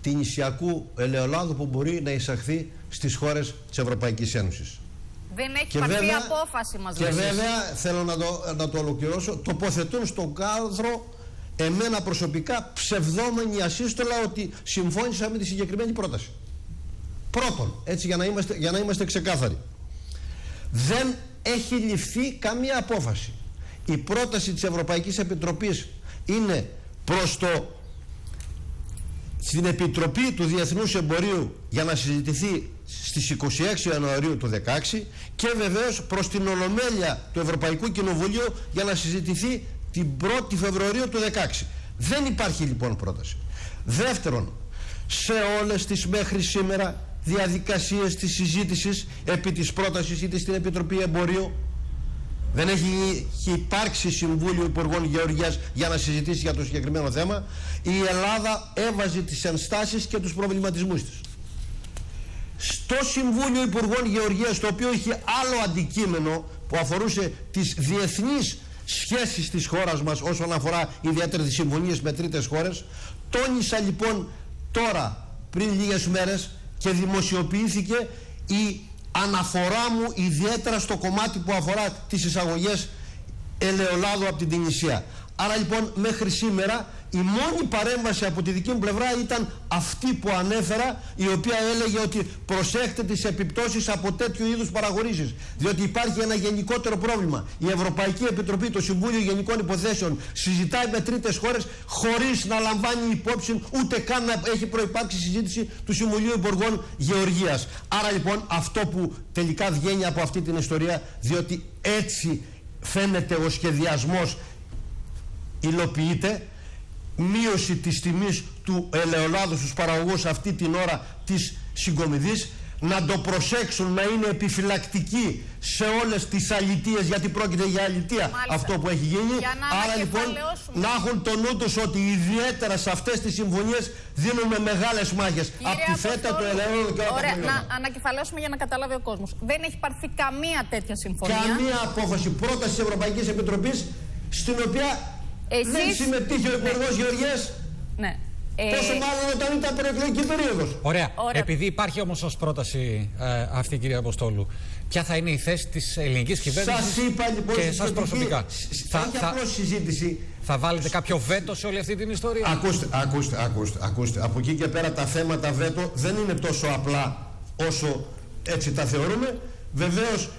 την νησιακού ελαιολάδου που μπορεί να εισαχθεί στις χώρες της Ευρωπαϊκής Ένωσης. Δεν έχει πάρθει απόφαση μας Και βέβαια θέλω να το, να το ολοκληρώσω, τοποθετούν στον κάδρο εμένα προσωπικά ψευδόμενη ασύστολα ότι συμφώνησα με τη συγκεκριμένη πρόταση. Πρώτον, έτσι για να είμαστε, για να είμαστε ξεκάθαροι, δεν έχει ληφθεί καμία απόφαση. Η πρόταση της Ευρωπαϊκής Επιτροπής είναι προς το στην Επιτροπή του Διεθνούς Εμπορίου για να συζητηθεί στις 26 Ιανουαρίου του 2016 και βεβαίως προς την Ολομέλεια του Ευρωπαϊκού Κοινοβουλίου για να συζητηθεί την 1η Φεβρουαρίου του 2016. Δεν υπάρχει λοιπόν πρόταση. Δεύτερον, σε όλες τις μέχρι σήμερα διαδικασίες της συζήτησης επί της πρότασης είτε στην Επιτροπή Εμπορίου δεν έχει, υπάρξει Συμβούλιο Υπουργών Γεωργίας για να συζητήσει για το συγκεκριμένο θέμα. Η Ελλάδα έβαζε τις ενστάσεις και τους προβληματισμούς της. Στο Συμβούλιο Υπουργών Γεωργίας, το οποίο είχε άλλο αντικείμενο που αφορούσε τις διεθνείς σχέσεις της χώρας μας όσον αφορά ιδιαίτερα τις συμφωνίες με τρίτες χώρες, τόνισα λοιπόν τώρα πριν λίγες μέρες και δημοσιοποιήθηκε η αναφορά μου ιδιαίτερα στο κομμάτι που αφορά τις εισαγωγές ελαιολάδου από την Τινησία. Άρα λοιπόν μέχρι σήμερα η μόνη παρέμβαση από τη δική μου πλευρά ήταν αυτή που ανέφερα η οποία έλεγε ότι προσέχτε τις επιπτώσεις από τέτοιου είδους παραγωγήσεις διότι υπάρχει ένα γενικότερο πρόβλημα. Η Ευρωπαϊκή Επιτροπή, το Συμβούλιο Γενικών Υποθέσεων συζητάει με τρίτες χώρες χωρίς να λαμβάνει υπόψη ούτε καν να έχει προϋπάρξει συζήτηση του Συμβουλίου Υπουργών Γεωργίας. Άρα λοιπόν αυτό που τελικά βγαίνει από αυτή την ιστορία διότι έτσι φαίνεται ο σχεδιασμός υλοποιείται. Μείωση της τιμής του ελαιολάδου στους παραγωγούς αυτή την ώρα της συγκομιδής. Να το προσέξουν να είναι επιφυλακτικοί σε όλες τις αλητίες γιατί πρόκειται για αλητία αυτό που έχει γίνει. Άρα λοιπόν να έχουν το νου τους ότι ιδιαίτερα σε αυτές τις συμφωνίες δίνουμε μεγάλες μάχες. Από τη φέτα, το ελαιόλαδο και όλα Ωραία, να ανακεφαλαιώσουμε για να καταλάβει ο κόσμος. Δεν έχει πάρθει καμία τέτοια συμφωνία. Καμία απόφαση. Πρόταση της Ευρωπαϊκής Επιτροπής στην οποία Εσείς... Δεν συμμετείχε ο Υπουργός Γεωργία. Ναι. Ε... Πόσο μάλλον όταν ήταν προεκλογική περίοδος. Ωραία. Ωραία. Επειδή υπάρχει όμως ως πρόταση ε, αυτή, κυρία Αποστόλου, ποια θα είναι η θέση της ελληνικής κυβέρνησης λοιπόν, και εσάς προσωπικά; Θα, θα, απλώς συζήτηση. Θα βάλετε κάποιο βέτο σε όλη αυτή την ιστορία; Ακούστε, ακούστε, ακούστε, ακούστε. Από εκεί και πέρα τα θέματα βέτο δεν είναι τόσο απλά όσο έτσι τα θεωρούμε. Βεβαίως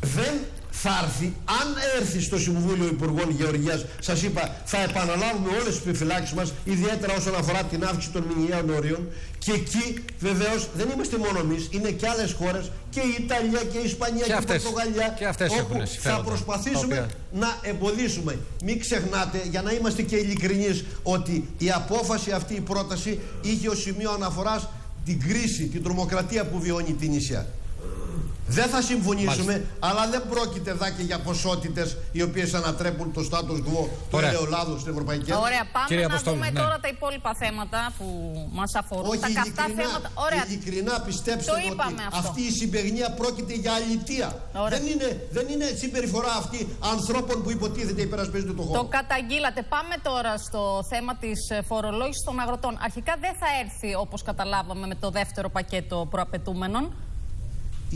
δεν θα έρθει, αν έρθει στο Συμβούλιο Υπουργών Γεωργίας, σας είπα, θα επαναλάβουμε όλες τις επιφυλάξεις μας, ιδιαίτερα όσον αφορά την αύξηση των μηνιαίων όριων και εκεί βεβαίως δεν είμαστε μόνο εμείς, είναι και άλλες χώρες και η Ιταλία και η Ισπανία και, και η Πορτογαλία και αυτές όπου θα προσπαθήσουμε να εμποδίσουμε. Μην ξεχνάτε, για να είμαστε και ειλικρινείς, ότι η απόφαση αυτή, η πρόταση, είχε ως σημείο αναφοράς την κρίση, την τρομοκρατία που βιώνει την Ισία. Δεν θα συμφωνήσουμε, αλλά δεν πρόκειται εδώ και για ποσότητες οι οποίες ανατρέπουν το status quo του ελαιολάδου στην Ευρωπαϊκή Ένωση. Ωραία, πάμε Κύριε να δούμε ναι. τώρα τα υπόλοιπα θέματα που μας αφορούν. Όχι, τα καυτά θέματα. Ωραία. Ειλικρινά πιστέψτε το ότι αυτή η συμπεγνία πρόκειται για αλητία. Δεν είναι, δεν είναι συμπεριφορά αυτή ανθρώπων που υποτίθεται υπερασπίζονται το χώρο. Το καταγγείλατε. Πάμε τώρα στο θέμα της φορολόγησης των αγροτών. Αρχικά δεν θα έρθει όπως καταλάβαμε με το δεύτερο πακέτο προαπαιτούμενων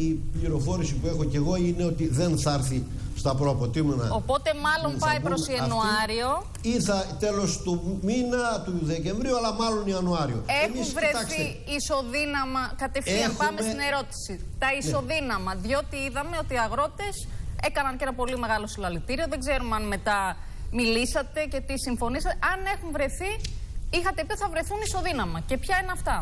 η πληροφόρηση που έχω και εγώ είναι ότι δεν θα έρθει στα προαποτήμωνα. Οπότε μάλλον πάει προς Ιανουάριο. Ή θα τέλος του μήνα, του Δεκεμβρίου, αλλά μάλλον Ιανουάριο. Έχουν Εμείς, βρεθεί κοιτάξτε, ισοδύναμα, κατευθείαν έχουμε... πάμε στην ερώτηση. Τα ναι. ισοδύναμα, ναι. διότι είδαμε ότι οι αγρότες έκαναν και ένα πολύ μεγάλο συλλαλητήριο. Δεν ξέρουμε αν μετά μιλήσατε και τι συμφωνήσατε. Αν έχουν βρεθεί, είχατε πει ότι θα βρεθούν ισοδύναμα. Και ποια είναι αυτά;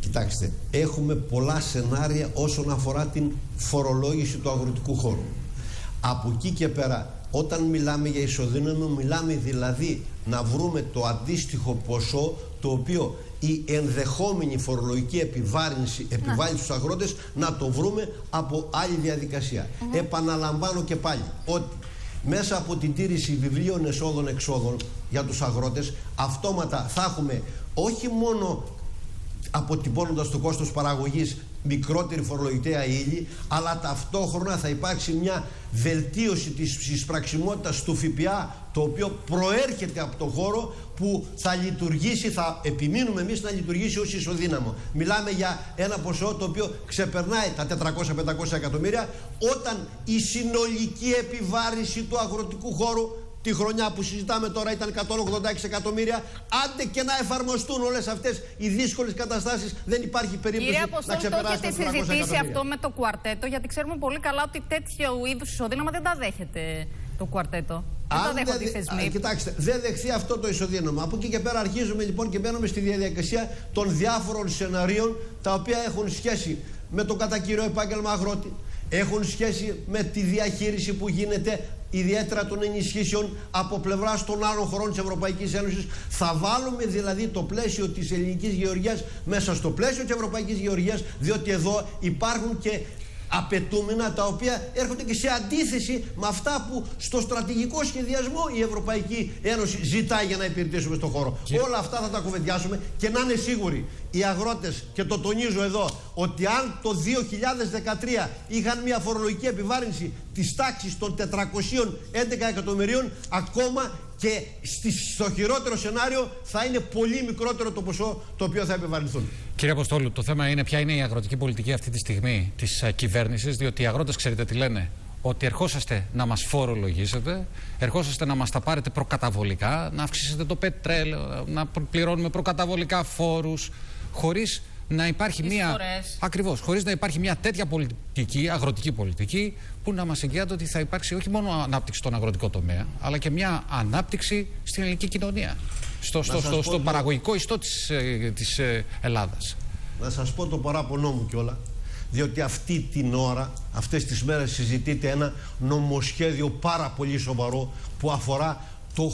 Κοιτάξτε, έχουμε πολλά σενάρια όσον αφορά την φορολόγηση του αγροτικού χώρου. Από εκεί και πέρα, όταν μιλάμε για ισοδύναμο, μιλάμε δηλαδή να βρούμε το αντίστοιχο ποσό το οποίο η ενδεχόμενη φορολογική επιβάρυνση επιβάλλει στους αγρότες να το βρούμε από άλλη διαδικασία. Επαναλαμβάνω και πάλι ότι μέσα από την τήρηση βιβλίων εσόδων-εξόδων για τους αγρότες αυτόματα θα έχουμε όχι μόνο αποτυπώνοντας το κόστος παραγωγής μικρότερη φορολογητέα ύλη, αλλά ταυτόχρονα θα υπάρξει μια βελτίωση της εισπραξιμότητας του ΦΠΑ, το οποίο προέρχεται από τον χώρο που θα λειτουργήσει, θα επιμείνουμε εμείς να λειτουργήσει ως ισοδύναμο. Μιλάμε για ένα ποσό το οποίο ξεπερνάει τα 400-500 εκατομμύρια, όταν η συνολική επιβάρηση του αγροτικού χώρου τη χρονιά που συζητάμε τώρα ήταν 186 εκατομμύρια. Άντε και να εφαρμοστούν όλες αυτές οι δύσκολες καταστάσεις, δεν υπάρχει περίπτωση Κύριε να ξεπεράσει το έχετε συζητήσει αυτό με το κουαρτέτο, γιατί ξέρουμε πολύ καλά ότι τέτοιο είδους ισοδύναμα δεν τα δέχεται το κουαρτέτο. Δεν Αν τα δέχονται οι θεσμοί. Κοιτάξτε, δεν δεχθεί αυτό το ισοδύναμα. Από εκεί και πέρα αρχίζουμε λοιπόν και μπαίνουμε στη διαδικασία των διάφορων σεναρίων τα οποία έχουν σχέση με το κατά κύριο επάγγελμα αγρότη, έχουν σχέση με τη διαχείριση που γίνεται ιδιαίτερα των ενισχύσεων από πλευράς των άλλων χωρών της Ευρωπαϊκής Ένωσης. Θα βάλουμε δηλαδή το πλαίσιο της ελληνικής γεωργίας μέσα στο πλαίσιο της Ευρωπαϊκής Γεωργίας, διότι εδώ υπάρχουν και απαιτούμενα τα οποία έρχονται και σε αντίθεση με αυτά που στο στρατηγικό σχεδιασμό η Ευρωπαϊκή Ένωση ζητάει για να υπηρετήσουμε στον χώρο. Όλα αυτά θα τα κουβεντιάσουμε και να είναι σίγουροι οι αγρότες και το τονίζω εδώ ότι αν το 2013 είχαν μια φορολογική επιβάρυνση της τάξης των 411 εκατομμυρίων ακόμα και στο χειρότερο σενάριο θα είναι πολύ μικρότερο το ποσό το οποίο θα επιβαρυνθούν. Κύριε Αποστόλου, το θέμα είναι ποια είναι η αγροτική πολιτική αυτή τη στιγμή της uh, κυβέρνησης, διότι οι αγρότες, ξέρετε τι λένε, ότι ερχόσαστε να μας φορολογήσετε, ερχόσαστε να μας τα πάρετε προκαταβολικά, να αυξήσετε το πετρέλαιο, να πληρώνουμε προκαταβολικά φόρους, χωρίς να υπάρχει μια. Ακριβώς, χωρίς να υπάρχει μια τέτοια πολιτική, αγροτική πολιτική, που να μας εγγυάται ότι θα υπάρξει όχι μόνο ανάπτυξη στον αγροτικό τομέα, αλλά και μια ανάπτυξη στην ελληνική κοινωνία. Στο, στο, στο, στο παραγωγικό ιστό της, ε, της ε, Ελλάδας. Να σας πω το παράπονό μου κιόλα διότι αυτή την ώρα, αυτές τις μέρες συζητείται ένα νομοσχέδιο πάρα πολύ σοβαρό που αφορά το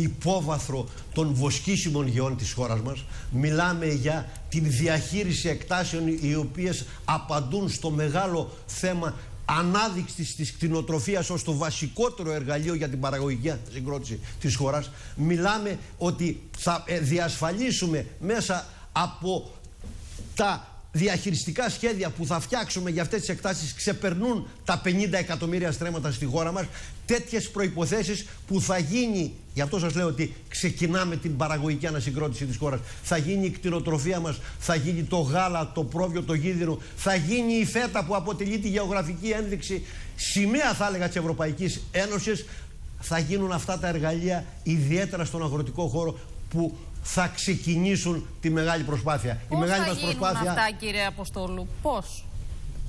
υπόβαθρο των βοσκήσιμων γεών της χώρας μας. Μιλάμε για την διαχείριση εκτάσεων οι οποίες απαντούν στο μεγάλο θέμα ανάδειξης της κτηνοτροφίας ως το βασικότερο εργαλείο για την παραγωγική συγκρότηση της χώρας. Μιλάμε ότι θα ε, διασφαλίσουμε μέσα από τα διαχειριστικά σχέδια που θα φτιάξουμε για αυτές τις εκτάσεις ξεπερνούν τα 50 εκατομμύρια στρέμματα στη χώρα μας. Τέτοιες προϋποθέσεις που θα γίνει γι' αυτό σας λέω ότι ξεκινάμε την παραγωγική ανασυγκρότηση της χώρας. Θα γίνει η κτηνοτροφία μας θα γίνει το γάλα, το πρόβιο, το γίδινο θα γίνει η φέτα που αποτελεί τη γεωγραφική ένδειξη. Σημαία θα έλεγα της Ευρωπαϊκής Ένωσης. Θα γίνουν αυτά τα εργαλεία ιδιαίτερα στον αγροτικό χώρο που θα ξεκινήσουν τη μεγάλη προσπάθεια. Πώς η μεγάλη θα μας γίνουν προσπάθεια... αυτά κύριε Αποστόλου, πώς;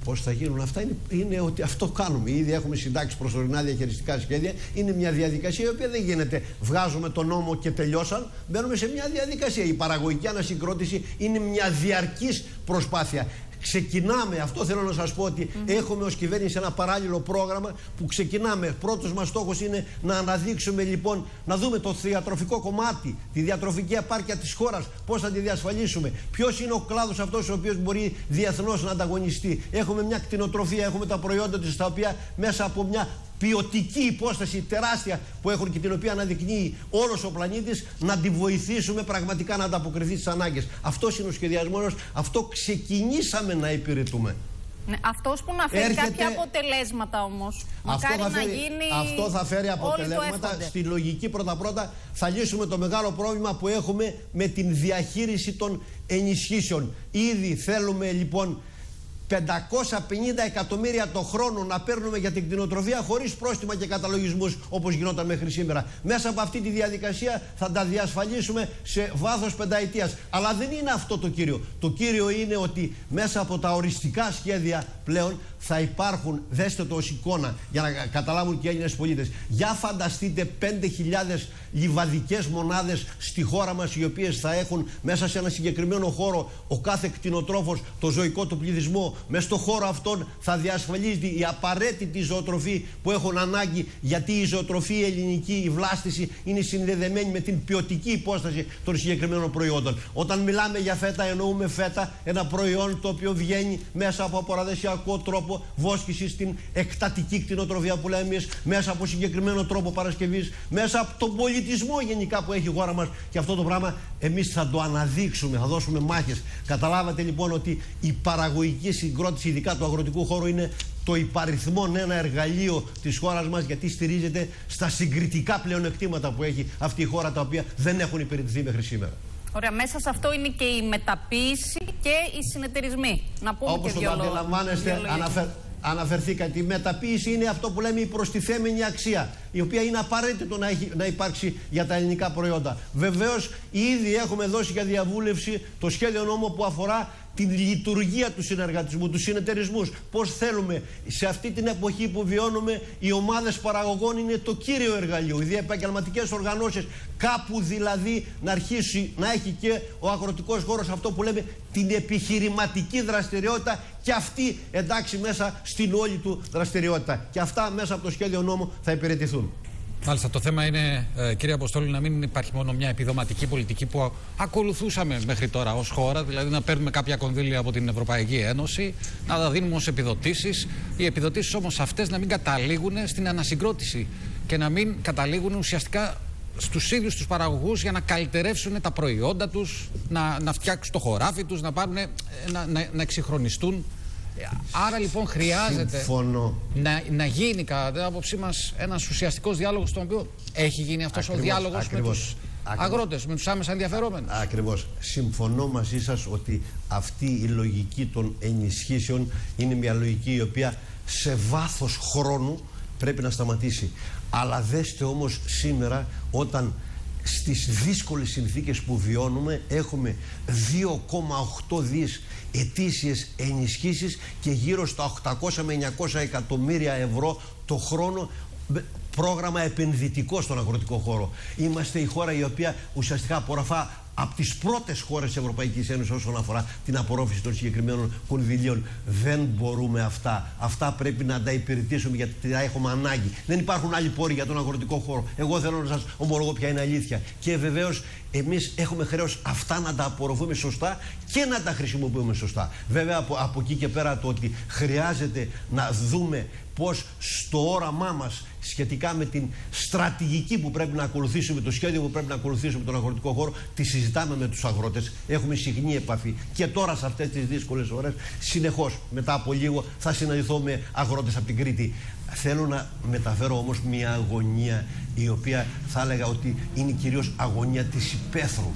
Πώς θα γίνουν αυτά είναι, είναι ότι αυτό κάνουμε. Ήδη έχουμε συντάξει προσωρινά διαχειριστικά σχέδια. Είναι μια διαδικασία η οποία δεν γίνεται. Βγάζουμε τον νόμο και τελειώσαν. Μπαίνουμε σε μια διαδικασία. Η παραγωγική ανασυγκρότηση είναι μια διαρκής προσπάθεια. Ξεκινάμε, αυτό θέλω να σας πω ότι έχουμε ως κυβέρνηση ένα παράλληλο πρόγραμμα που ξεκινάμε. Πρώτος μας στόχος είναι να αναδείξουμε λοιπόν, να δούμε το διατροφικό κομμάτι, τη διατροφική επάρκεια της χώρας, πώς θα τη διασφαλίσουμε, ποιος είναι ο κλάδος αυτός ο οποίος μπορεί διεθνώς να ανταγωνιστεί. Έχουμε μια κτηνοτροφία, έχουμε τα προϊόντα της τα οποία μέσα από μια ποιοτική υπόσταση τεράστια που έχουν και την οποία αναδεικνύει όλος ο πλανήτης, να τη βοηθήσουμε πραγματικά να ανταποκριθεί στις ανάγκες. Αυτός είναι ο σχεδιασμός, αυτό ξεκινήσαμε να υπηρετούμε. Ναι, αυτός που να φέρει Έρχεται... κάποια αποτελέσματα όμως. Αυτό, θα φέρει, γίνει... αυτό θα φέρει αποτελέσματα. Στη λογική πρώτα-πρώτα θα λύσουμε το μεγάλο πρόβλημα που έχουμε με την διαχείριση των ενισχύσεων. Ήδη θέλουμε λοιπόν 550 εκατομμύρια το χρόνο να παίρνουμε για την κτηνοτροφία χωρίς πρόστιμα και καταλογισμούς όπως γινόταν μέχρι σήμερα. Μέσα από αυτή τη διαδικασία θα τα διασφαλίσουμε σε βάθος πενταετίας. Αλλά δεν είναι αυτό το κύριο. Το κύριο είναι ότι μέσα από τα οριστικά σχέδια πλέον θα υπάρχουν, δέστε το ως εικόνα για να καταλάβουν και οι Έλληνες πολίτες. Για φανταστείτε 5.000 λιβαδικές μονάδες στη χώρα μας οι οποίες θα έχουν μέσα σε ένα συγκεκριμένο χώρο ο κάθε κτηνοτρόφος, το ζωικό του πληθυσμό. Μέσα στο χώρο αυτόν θα διασφαλίζεται η απαραίτητη ζωοτροφή που έχουν ανάγκη γιατί η ζωοτροφή η ελληνική, η βλάστηση είναι συνδεδεμένη με την ποιοτική υπόσταση των συγκεκριμένων προϊόντων. Όταν μιλάμε για φέτα εννοούμε φέτα ένα προϊόν το οποίο βγαίνει μέσα από αποραδεσιακό τρόπο βόσκησης στην εκτατική κτηνοτροφία που λέμε εμείς, μέσα από συγκεκριμένο τρόπο παρασκευής, μέσα από τον πολύ πολιτισμό γενικά που έχει η χώρα μας και αυτό το πράγμα εμείς θα το αναδείξουμε, θα δώσουμε μάχες. Καταλάβατε λοιπόν ότι η παραγωγική συγκρότηση, ειδικά του αγροτικού χώρου, είναι το υπαριθμόν ένα εργαλείο της χώρας μας γιατί στηρίζεται στα συγκριτικά πλεονεκτήματα που έχει αυτή η χώρα τα οποία δεν έχουν υπηρετηθεί μέχρι σήμερα. Ωραία, μέσα σε αυτό είναι και η μεταποίηση και οι συνεταιρισμοί. Να πούμε Όπως και το αντιλαμβάνεστε, αναφερ, αναφερθήκατε, η μεταποίηση είναι αυτό που λέμε η προστιθέμενη αξία, η οποία είναι απαραίτητο να, έχει, να υπάρξει για τα ελληνικά προϊόντα. Βεβαίως, ήδη έχουμε δώσει για διαβούλευση το σχέδιο νόμο που αφορά την λειτουργία του συνεργατισμού, τους συνεταιρισμούς. Πώς θέλουμε σε αυτή την εποχή που βιώνουμε, οι ομάδες παραγωγών είναι το κύριο εργαλείο. Οι διεπαγγελματικέ οργανώσεις, κάπου δηλαδή να αρχίσει να έχει και ο αγροτικός χώρος αυτό που λέμε την επιχειρηματική δραστηριότητα και αυτή εντάξει μέσα στην όλη του δραστηριότητα. Και αυτά μέσα από το σχέδιο νόμου θα υπηρετηθούν. Μάλιστα, το θέμα είναι, ε, κύριε Αποστόλη, να μην υπάρχει μόνο μια επιδοματική πολιτική που ακολουθούσαμε μέχρι τώρα ως χώρα, δηλαδή να παίρνουμε κάποια κονδύλια από την Ευρωπαϊκή Ένωση, να τα δίνουμε ως επιδοτήσεις. Οι επιδοτήσεις όμως αυτές να μην καταλήγουν στην ανασυγκρότηση και να μην καταλήγουν ουσιαστικά στους ίδιους τους παραγωγούς για να καλυτερεύσουν τα προϊόντα τους, να, να φτιάξουν το χωράφι τους, να, να, να, να εξυγχρονιστούν Άρα λοιπόν χρειάζεται να, να γίνει κατά την άποψή μας ένας ουσιαστικός διάλογος, στον οποίο έχει γίνει αυτός ο διάλογος με τους αγρότες, με τους άμεσα ενδιαφερόμενους. Ακριβώς. Συμφωνώ μαζί σας ότι αυτή η λογική των ενισχύσεων είναι μια λογική η οποία σε βάθος χρόνου πρέπει να σταματήσει. Αλλά δέστε όμως σήμερα όταν στις δύσκολες συνθήκες που βιώνουμε έχουμε 2,8 δις ετήσιες ενισχύσεις και γύρω στα 800 με 900 εκατομμύρια ευρώ το χρόνο πρόγραμμα επενδυτικό στον αγροτικό χώρο. Είμαστε η χώρα η οποία ουσιαστικά απορροφά από τις πρώτες χώρες της Ευρωπαϊκής Ένωσης όσον αφορά την απορρόφηση των συγκεκριμένων κονδυλίων. Δεν μπορούμε αυτά. Αυτά πρέπει να τα υπηρετήσουμε γιατί τα έχουμε ανάγκη. Δεν υπάρχουν άλλοι πόροι για τον αγροτικό χώρο. Εγώ θέλω να σας ομολογώ ποια είναι αλήθεια. Και βεβαίως εμείς έχουμε χρέος αυτά να τα απορροφούμε σωστά και να τα χρησιμοποιούμε σωστά. Βέβαια από, από εκεί και πέρα το ότι χρειάζεται να δούμε πώς στο όραμά μας σχετικά με την στρατηγική που πρέπει να ακολουθήσουμε, το σχέδιο που πρέπει να ακολουθήσουμε τον αγροτικό χώρο, τη συζητάμε με τους αγρότες, έχουμε συχνή επαφή. Και τώρα σε αυτές τις δύσκολες ώρες συνεχώς μετά από λίγο θα συναντηθώ με αγρότες από την Κρήτη. Θέλω να μεταφέρω όμως μια αγωνία η οποία θα έλεγα ότι είναι κυρίως αγωνία της υπαίθρου.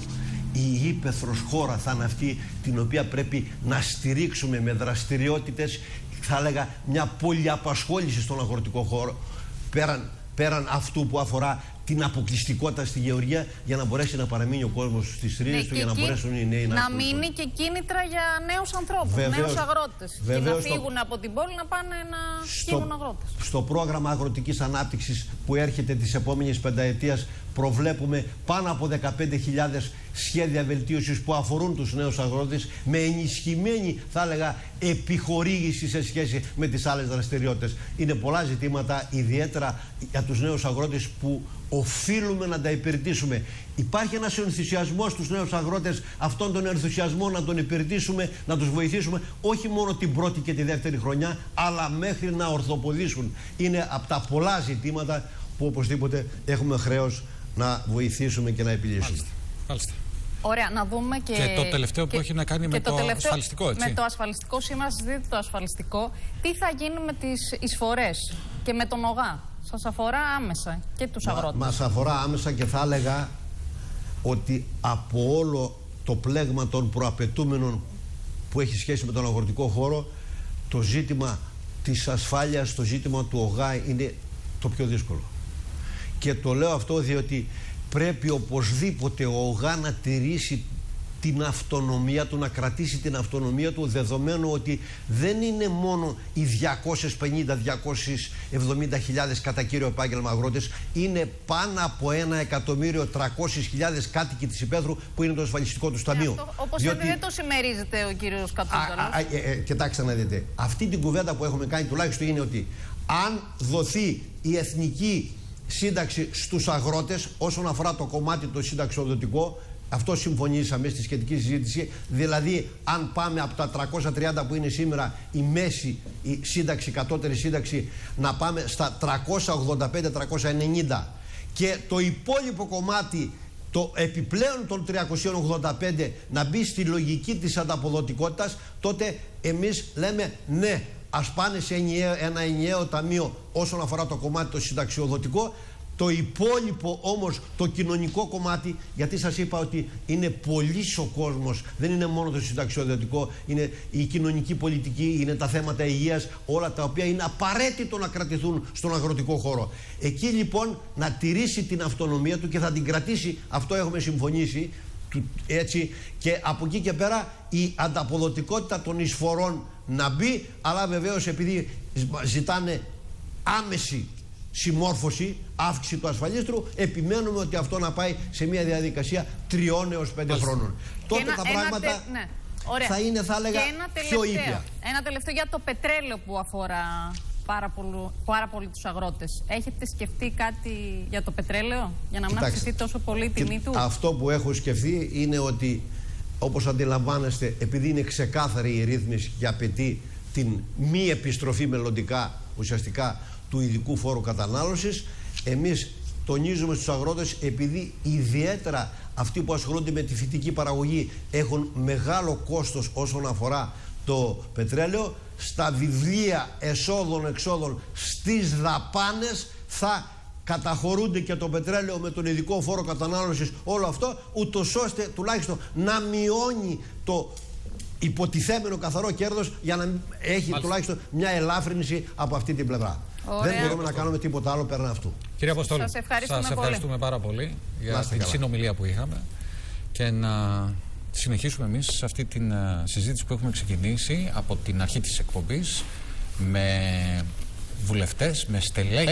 Η ύπεθρος χώρα θα είναι αυτή την οποία πρέπει να στηρίξουμε με δραστηριότητες θα έλεγα μια πολυαπασχόληση στον αγροτικό χώρο πέραν, πέραν αυτού που αφορά την αποκλειστικότητα στη γεωργία για να μπορέσει να παραμείνει ο κόσμος στις ρίζες ναι, του, για να μπορέσουν οι νέοι να Να μείνει και κίνητρα για νέους ανθρώπους, νέους αγρότες. Και να φύγουν από την πόλη να πάνε να γίνουν αγρότες. Στο πρόγραμμα αγροτικής ανάπτυξης που έρχεται τη επόμενη πενταετία προβλέπουμε πάνω από 15.000 σχέδια βελτίωσης που αφορούν τους νέους αγρότες με ενισχυμένη θα έλεγα επιχορήγηση σε σχέση με τις άλλες δραστηριότητες. Είναι πολλά ζητήματα ιδιαίτερα για τους νέους αγρότες που οφείλουμε να τα υπηρετήσουμε. Υπάρχει ένας ενθουσιασμός στους νέους αγρότες αυτόν τον ενθουσιασμό να τον υπηρετήσουμε, να τους βοηθήσουμε όχι μόνο την πρώτη και τη δεύτερη χρονιά αλλά μέχρι να ορθοποδήσουν. Είναι από τα πολλά ζητήματα που οπωσδήποτε έχουμε χρέος να βοηθήσουμε και να επιλύσουμε. Μάλιστα. Ωραία, να δούμε και. Και το τελευταίο που έχει να κάνει με το, το ασφαλιστικό, έτσι. Με το ασφαλιστικό, σήμερα συζητείτε το ασφαλιστικό. Τι θα γίνει με τις εισφορές και με τον ΟΓΑ; Σας αφορά άμεσα και τους αγρότες. Μας αφορά άμεσα και θα έλεγα ότι από όλο το πλέγμα των προαπαιτούμενων που έχει σχέση με τον αγροτικό χώρο, το ζήτημα της ασφάλειας, το ζήτημα του ΟΓΑ είναι το πιο δύσκολο. Και το λέω αυτό διότι πρέπει οπωσδήποτε ο ΟΓΑ να τηρήσει την αυτονομία του, να κρατήσει την αυτονομία του δεδομένου ότι δεν είναι μόνο οι 250-270 χιλιάδες κατά κύριο επάγγελμα αγρότες είναι πάνω από ένα εκατομμύριο 300 χιλιάδες κάτοικοι της υπαίθρου που είναι το ασφαλιστικό του ταμείο. Ε, όπως Διότι... δεν το συμμερίζεται ο κύριος Κατούζαλος. Ε, ε, κοιτάξτε να δείτε. Αυτή την κουβέντα που έχουμε κάνει τουλάχιστον είναι ότι αν δοθεί η εθνική σύνταξη στους αγρότες όσον αφορά το κομμάτι το συνταξιοδοτικό. Αυτό συμφωνήσαμε στη σχετική συζήτηση. Δηλαδή, αν πάμε από τα 330 που είναι σήμερα η μέση η σύνταξη, η κατώτερη σύνταξη, να πάμε στα 385-390 και το υπόλοιπο κομμάτι το επιπλέον των 385 να μπει στη λογική της ανταποδοτικότητας τότε εμείς λέμε ναι ας πάνε σε ένα ενιαίο ταμείο όσον αφορά το κομμάτι το συνταξιοδοτικό. Το υπόλοιπο όμως το κοινωνικό κομμάτι γιατί σας είπα ότι είναι πολύς ο κόσμος δεν είναι μόνο το συνταξιοδοτικό είναι η κοινωνική πολιτική είναι τα θέματα υγείας όλα τα οποία είναι απαραίτητο να κρατηθούν στον αγροτικό χώρο. Εκεί λοιπόν να τηρήσει την αυτονομία του και θα την κρατήσει αυτό έχουμε συμφωνήσει έτσι και από εκεί και πέρα η ανταποδοτικότητα των εισφορών να μπει αλλά βεβαίως επειδή ζητάνε άμεση συμμόρφωση, αύξηση του ασφαλίστρου, επιμένουμε ότι αυτό να πάει σε μια διαδικασία τριών έως πέντε χρόνων. Τότε τα πράγματα ναι. θα είναι, θα έλεγα, πιο ήπια. Ένα τελευταίο για το πετρέλαιο που αφορά πάρα πολύ, πάρα πολύ τους αγρότες. Έχετε σκεφτεί κάτι για το πετρέλαιο, για να μην αυξηθεί τόσο πολύ η τιμή του; Αυτό που έχω σκεφτεί είναι ότι, όπως αντιλαμβάνεστε, επειδή είναι ξεκάθαρη η ρύθμιση και απαιτεί την μη επιστροφή μελλοντικά ουσιαστικά του ειδικού φόρου κατανάλωσης. Εμείς τονίζουμε στους αγρότες επειδή ιδιαίτερα αυτοί που ασχολούνται με τη φυτική παραγωγή έχουν μεγάλο κόστος όσον αφορά το πετρέλαιο στα βιβλία εσόδων-εξόδων στις δαπάνες θα καταχωρούνται και το πετρέλαιο με τον ειδικό φόρο κατανάλωσης όλο αυτό ούτως ώστε τουλάχιστον να μειώνει το υποτιθέμενο καθαρό κέρδος για να έχει τουλάχιστον μια ελάφρυνση από αυτή την πλευρά. Δεν μπορούμε να κάνουμε τίποτα άλλο πέραν αυτού. Κύριε Αποστόλη, σας ευχαριστούμε, σας ευχαριστούμε πάρα πολύ για την καλά. συνομιλία που είχαμε και να συνεχίσουμε εμείς σε αυτή τη ε, συζήτηση που έχουμε ξεκινήσει από την αρχή της εκπομπής με βουλευτές, με στελέχη